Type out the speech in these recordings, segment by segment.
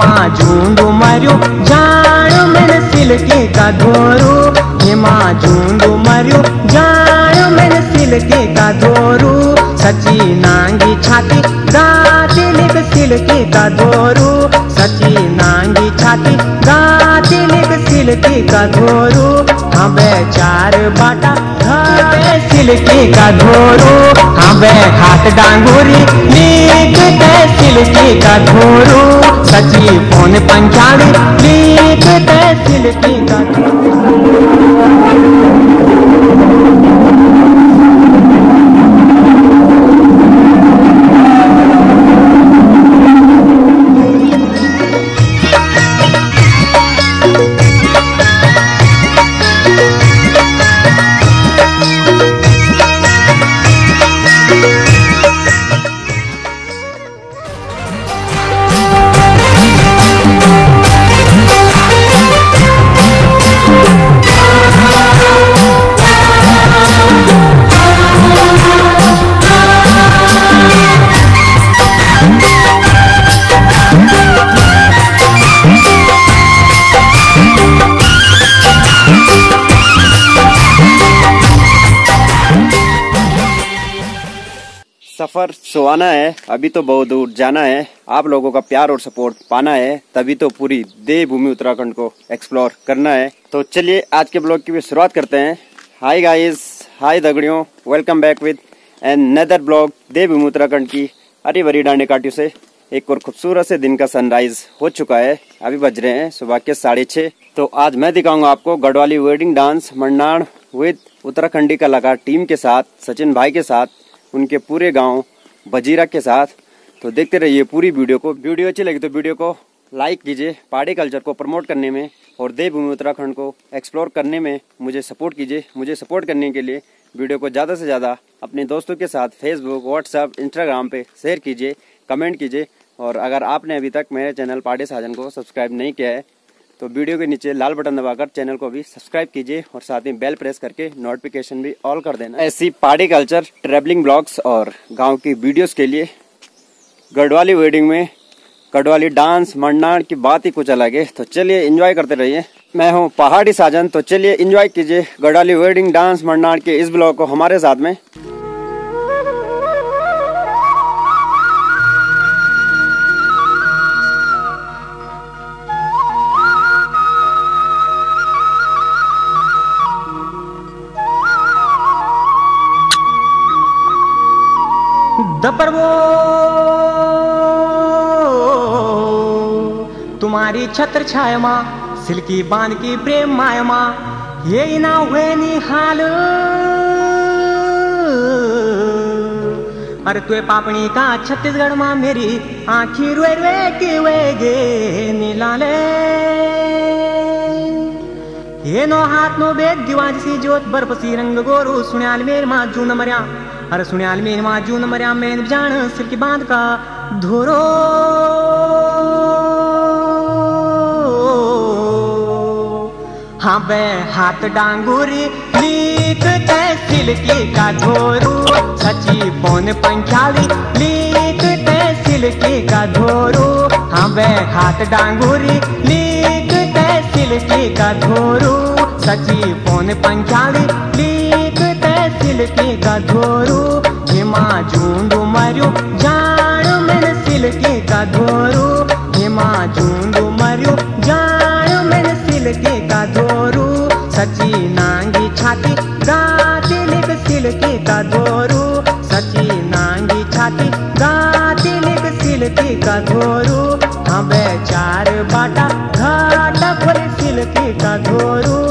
हेमा झूंड मरियो जान मैंने सिलके का धोरू। हेमा झूंड मरियो जान मैंने सिलके का धोरू। सची नांगी छाती गाती लिख सिलके का धोरू। सची नांगी छाती गाती लिख सिलके का धोरू हमें चार बाटा। हमें सिलके का धोरू हमें हाथ डांगुरी लिख ते सिलके का धोरू सची फ़ोन पंचाड़ी लिख ते सिलके का सफ़र सुहाना है, अभी तो बहुत दूर जाना है। आप लोगों का प्यार और सपोर्ट पाना है, तभी तो पूरी देवभूमि उत्तराखंड को एक्सप्लोर करना है। तो चलिए, आज के ब्लॉग की भी शुरुआत करते हैं। हाय गाइस हाय दगड़ियों welcome back with another blog देवभूमि उत्तराखंड की हरी भरी डांडे काटियों से। एक और खूबसूरत से दिन का सनराइज हो चुका है। अभी बज रहे हैं सुबह के साढ़े तो आज मैं दिखाऊँगा आपको गढ़वाली वेडिंग डांस मन्नाड़ विद उत्तराखंडी कलाकार टीम के साथ, सचिन भाई के साथ। उनके पूरे गाँव बजीरा के साथ। तो देखते रहिए पूरी वीडियो को। वीडियो अच्छी लगी तो वीडियो को लाइक कीजिए, पहाड़ी कल्चर को प्रमोट करने में और देवभूमि उत्तराखंड को एक्सप्लोर करने में मुझे सपोर्ट कीजिए। मुझे सपोर्ट करने के लिए वीडियो को ज़्यादा से ज़्यादा अपने दोस्तों के साथ फेसबुक व्हाट्सएप इंस्टाग्राम पे शेयर कीजिए कमेंट कीजिए। और अगर आपने अभी तक मेरे चैनल पार्टी साजन को सब्सक्राइब नहीं किया है तो वीडियो के नीचे लाल बटन दबाकर चैनल को भी सब्सक्राइब कीजिए और साथ ही बेल प्रेस करके नोटिफिकेशन भी ऑल कर देना। ऐसी पहाड़ी कल्चर ट्रेवलिंग ब्लॉग्स और गाँव की वीडियोस के लिए गढ़वाली वेडिंग में गढ़वाली डांस मन्नाड़ की बात ही कुछ अलग है। तो चलिए इंजॉय करते रहिए। मैं हूँ पहाड़ी साजन तो चलिए इंजॉय कीजिए गढ़वाली वेडिंग डांस मन्नाड़ के इस ब्लॉग को हमारे साथ में। दपरवो तुम्हारी छत्र छाया सिल्की बाँध की प्रेम माया माँ ये ना हुए निहाल। अरे तुए पापणी का छत्तीसगढ़ माँ मेरी आखी रुए रुए के वेगे नीलाले। ये नो हाथ नो बेग दिवाज सी जोत बर्फ़ सी रंग गोरू सुण्याल मेर माँ जून मर्या। अरे सुण्याल मेर माँ जून मर्या मैन जान सिल्की बाँध का धोरो। हाँ बे हाथ डांगुरी लीक ते सिल्की का धोरू। सची पौन पंचाली लीक ते सिल्की का धोरू। हाँ बे हाथ डांगुरी लीक ते सिल्की का धोरू। सची पौन पंचाली लीक सिल्की का धोरू, हिमा झूंडू मरियो जान मैंने सिल्की का धोरू, हिमा झूंडू मरियो जान मैंने सिल्की का धोरू सची नांगी छाती गाती लिख सिल्की का धोरू। सची नांगी छाती गाती लिख सिल्की का धोरू। हमें चार बाटा, घाटा खोले सिल्की का धोरू।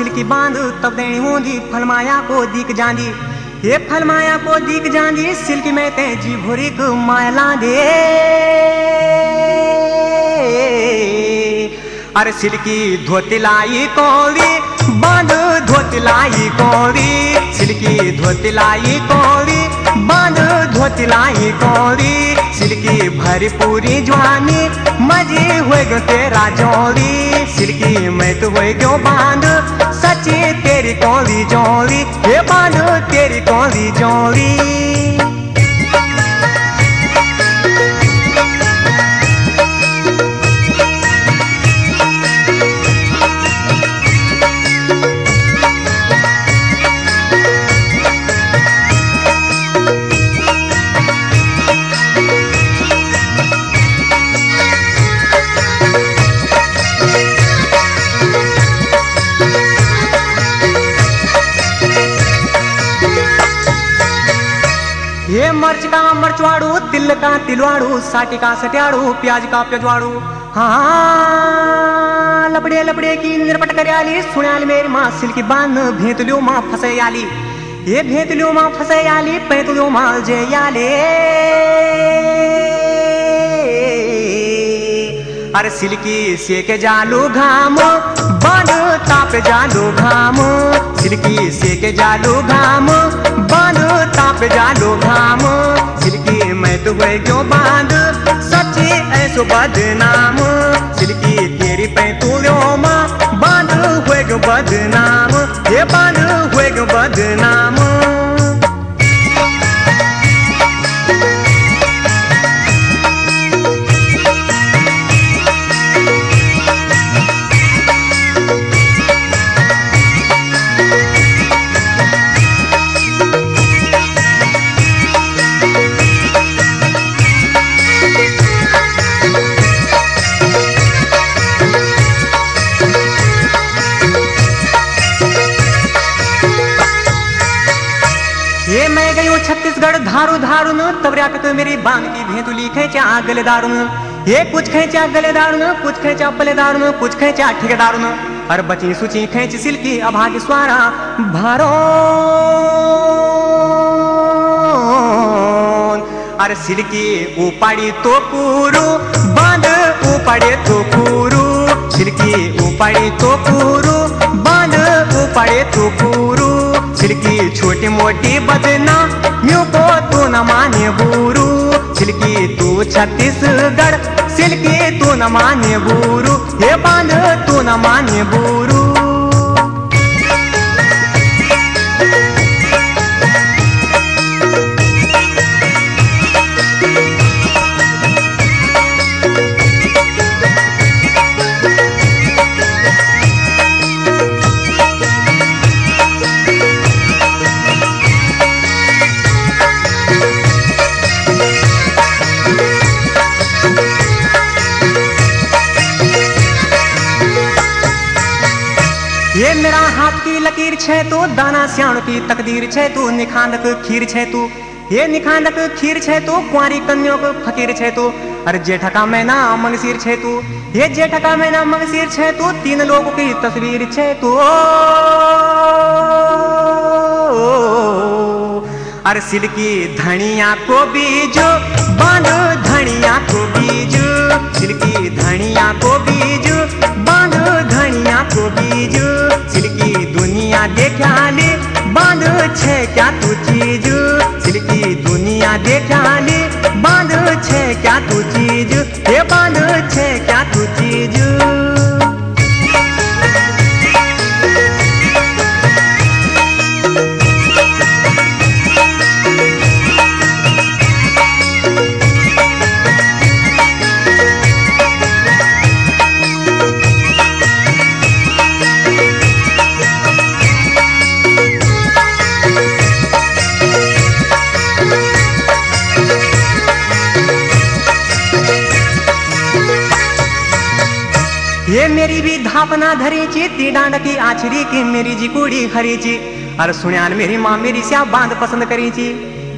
सिल्की बाँध, तब देनी होंदी फलमाया को दीक जांदी ये फलमाया को दीक जांदी सिल्की में ते जी भोरी को मायला दे अरे सिल्की धोती लाई कौड़ी, बाँध धोती लाई कौड़ी, सिल्की धोती लाई कौड़ी, बाँध धोती लाई कौड़ी। सिल्की भरी पूरी जवानी मज़े हुए गो तेरा जोड़ी सिल्की मैं तो गो बाँध? सच्ची तेरी कौली जोड़ी हे बाँध तेरी कौली जोड़ी मर्च का मर्चवाड़ू, तिल का तिलवाड़ू, साटी का सट्याड़ू प्याज का प्याजवाड़ू। हाँ लपड़े लपड़े की निरपट करयाली, सुण्याली मेरी माँ सिल्की बाँध, भेतलियो माँ फसयाली। ये भेतलियो माँ फसयाली, पैतलियो माँ जयाले। अरे सिल्की से के जालू घाम। बाँध ताप जालू घाम। सिल्की से के जालू घाम। बाँध ताप जालू घाम। सिल्की मैं तो गए क्यों बाँध? सच्चे ऐसो बदनाम। सिल्की तेरी पैतुलियो माँ बाँध हुए क्यों बदनाम? ये बाँध धारू धारू न तब रात तो मेरी बांग की भेतुली खेचा गले दारू न ये कुछ खेचा गले दारू न कुछ खेचा पले दारू न कुछ खेचा ठेकेदारू न और बची सुची खेच सिल्की अभाग्य स्वारा, भारो। अरे सिल्की उपाड़ी तो पूरू, बाँध उपाड़े तो पूरू। सिल्की उपाड़ी तो पूरू, बाँध उपाड़े तो पूरू। सिल्की छोटी मोटी बदना म्यू को तू न माने बूरू। सिलकी तू छत्तीसगढ़, सिलकी तू न माने बूरू। हे बाँध, तू न माने बूरू। छे तू निखानक खीर छे तू। ये निखानक खीर छे तो कुंवारी कन्या को फकीर छे तू। अरे जेठा का मैना मंगसीर छे तू। ये जेठा का मैना मंगसीर छे तू। तीन लोगों की तस्वीर छे तू। अरे सिल्की धनिया को बीजो, बाँध धनिया को बीजो। सिल्की धनिया को बीजो, बाँध धनिया को बीजो। सिल्की दुनिया देखा ले बाँध छे क्या तू चीज़? सिल्की दुनिया देखा ले बाँध छे क्या तू चीज़? ये बाँध मेरी भी धापना धरीची ती डांडकी आछरी की मेरी जी कुड़ी हरीची। अरे सुण्यान मेरी माँ मेरी स्या बाँध पसंद करीची।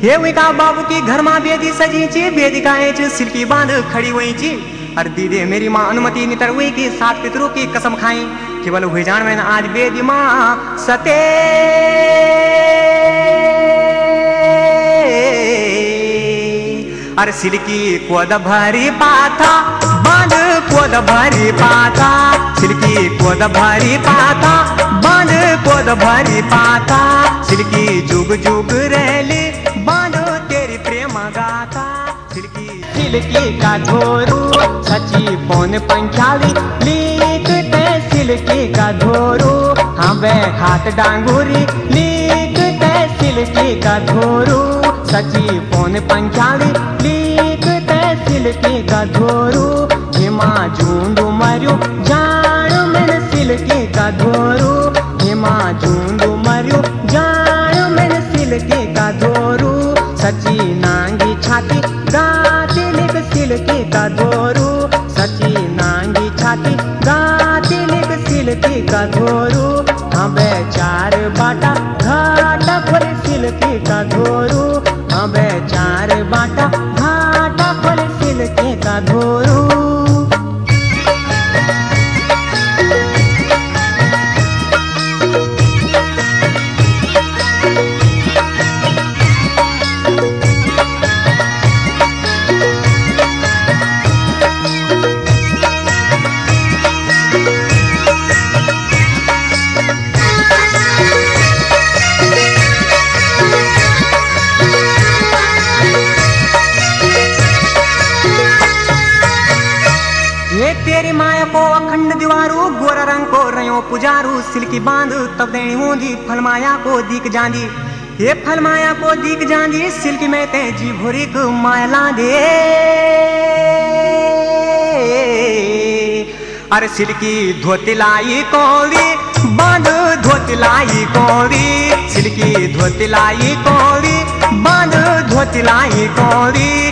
ये विका बाबू की घर माँ बेदी सजीची बेदिका एच सिल्की बाँध खड़ी हुई ची अरे दीदे, मेरी माँ अनुमति नितर हुई की सात पितरों की कसम खाई। केवल हुई जान में आज बेदी माँ सते। अरे सिल्की कोद भरी पाथा कोद भरी पाता सिल्की कोद भरी पाता, बाँध कोद भरी पाता सिल्की जुग जुग रहली बांधो तेरी प्रेम गाथा सिल्की का घोरू सची पौन पंचाली लिखते सिल्की का घोरू हाँ बे हाथ डांगुरी लिखते सिल्की का घोरू सची पौन पंचाली लिखते सिल्की का हिमा झूंडू मरियो जाण मन सिलके का धोरो। हेमा झूंडू मरियो जाण मन सिलके का धोरो। सची नांगी छाती गाते लिख सिलके का धोरो। सची नांगी छाती गाते लिख सिलके का घोरू सिल्की बाँध, तब देणी ऊंधी, फल माया को दीक जांदी ये फल माया को दीक जांदी सिल्की में ते जी भोरी को माया लांदे अरे सिल्की धोती लाई कोरी बाँध धोती लाई कोरी सिल्की धोती लाई कोरी बाँध धोती लाई कोरी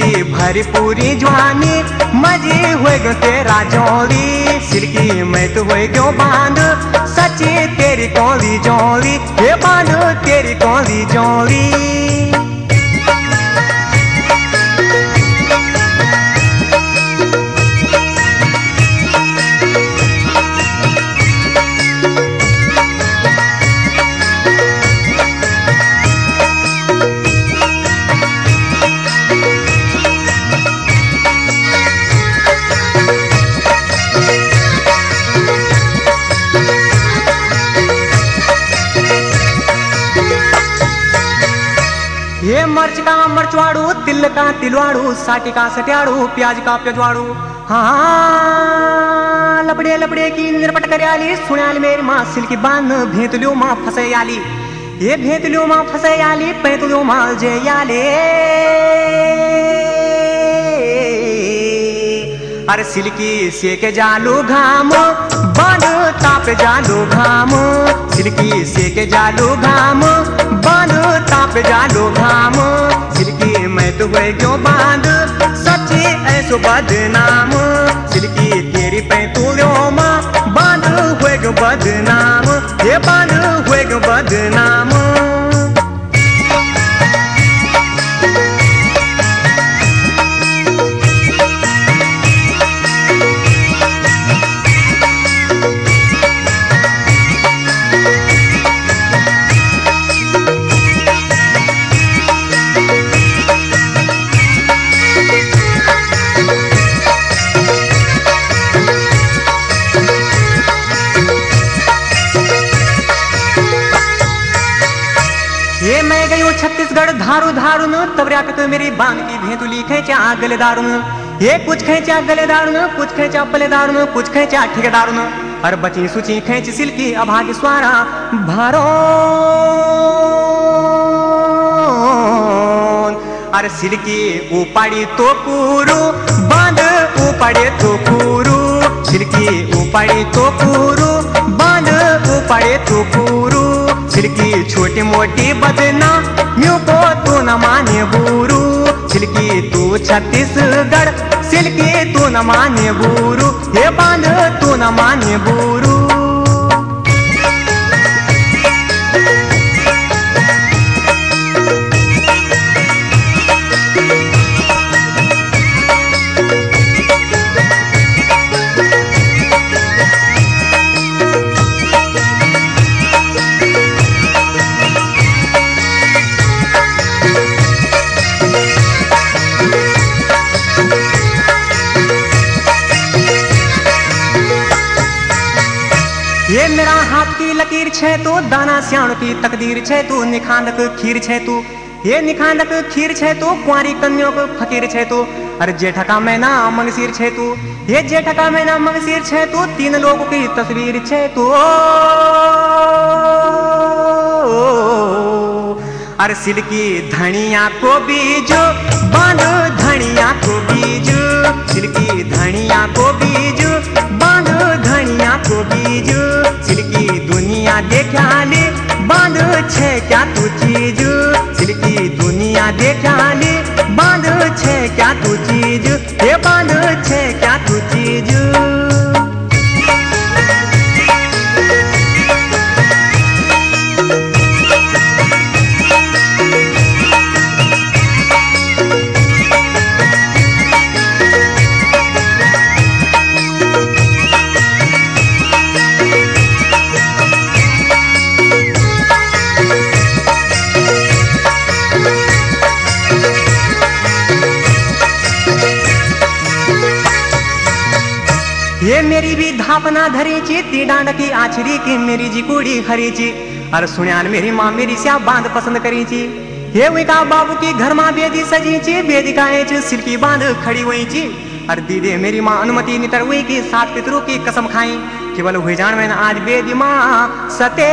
सिल्की भरी पूरी जवानी मज़े हुए गो तेरा जोड़ी सिलकी मैं तो हुए गो बाँध सचे तेरी कौली जोड़ी हे बाँध तेरी कौली जोड़ी मर्च का मर्चवाड़ू तिल का तिलवाड़ू, साटी का सटियाड़ू, प्याज का प्यजवाड़ू। हाँ लपड़े लपड़े की निरपट करियाली सुनाल मेरी माँ सिल्की बाँध, भेतलियो माँ फसयाली। ये भेतलियो माँ फसयाली माल जे जयाले। अरे सिल्की सेके जालू घामो बन ताप जालू घामो। सिल्की सेके जालू घामो बन ताप जालू घामो। सिल्की मैं तो हुए क्यों बाँध, सच्ची ऐसो बदनाम। छत्तीसगढ़ धारू धारू न तब रात तो मेरी बांग की भेतुली खेचा गले दारू ये कुछ खेचा गले दारू कुछ खेचा पले दारू न कुछ खेचा ठेकेदारू न और बची सुची खेच सिल्की अभागी स्वारा, भारो। अरे सिल्की उपाड़ी तो पूरू, बाँध उपाड़े तो पूरू। सिल्की उपाड़ी तो पूरू, बाँध उपाड़े तो पूरू। सिल्की छोटी मोटी बदना न माने गुरु। सिल्की तू छत्तीसगढ़, सिलकी तू न माने गुरु। हे बाँध, तू न माने गुरु। तो दाना श्याण की तकदीर छे, तू निखांदक खीर छे तू। ये निखांदक खीर छे तो कुंवारी कन्या को फकीर छे तू। अरे जेठा का मैना मंगसीर छे तू। ये जेठा का मैना मंगसीर छे तू, तीन लोगों की तस्वीर छे तू। अरे सिल्की धनिया को बीजो बाँध धनिया को बीजो। सिल्की धनिया को बीजो बाँध धनिया को बीजो। दुनिया देखा ले बाँध छे क्या तू चीज़? दिल की दुनिया देखा ले बाँध छे क्या तू चीज़? ये बाँध छे क्या ती डांड की आछरी की मेरी जी कुड़ी हरी ची अरे सुण्यान मेरी माँ मेरी स्या बाँध पसंद करी ची हे विका बाबू की घर माँ बेदी सजी ची बेदिकाएँ ची सिल्की बाँध खड़ी हुई ची अरे दीदी मेरी माँ अनुमति नितर हुई की सात पितरों की कसम खाई। केवल हुई जान में आज बेदी माँ सते।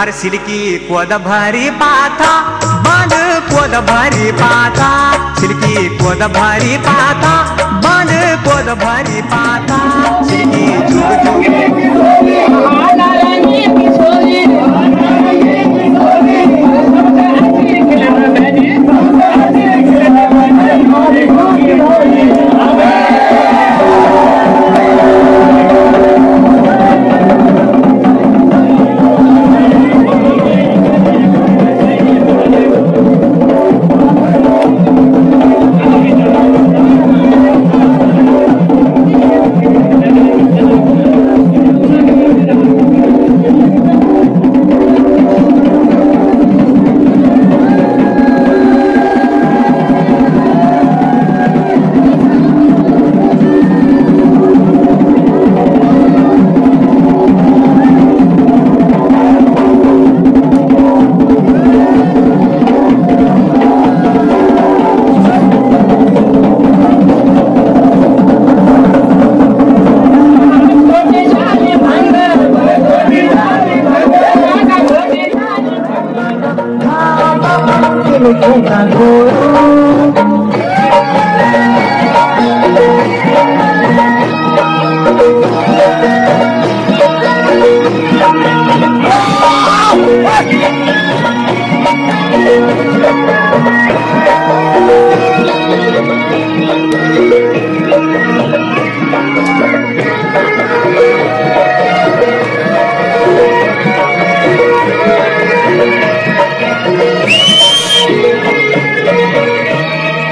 अरे सिल्की कोद भरी पाथा कोद भरी पाता सिल्की कोद भरी पाता बाँध कोद भरी पाता। सिल्की जुग जुग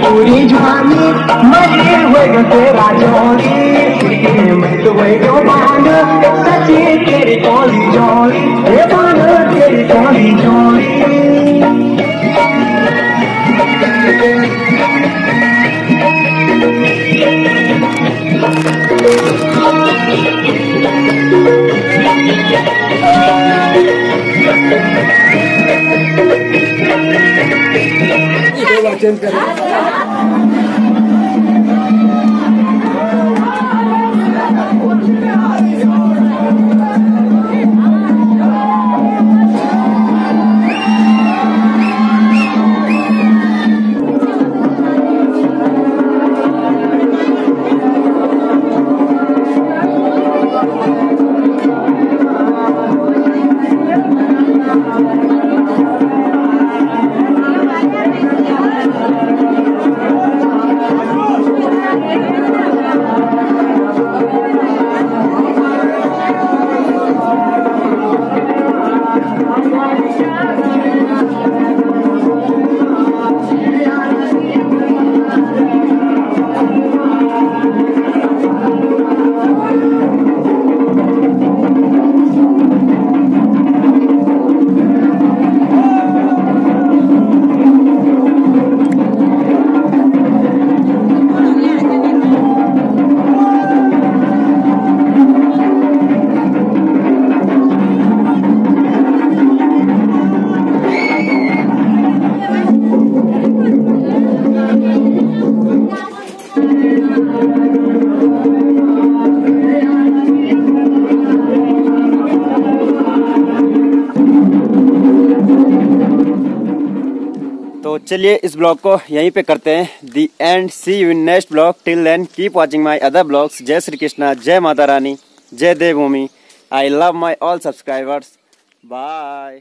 पूरी जवानी मज़े हुए तेरा सिल्की मैं तो वही जो बाँध तेरी कोली ये बाँध तेरी कोली जोड़ी चलिए इस ब्लॉग को यहीं पे करते हैं। The end see you next blog. Till then keep watching my other blogs जय श्री कृष्णा जय माता रानी जय देवभूमि I love my all subscribers bye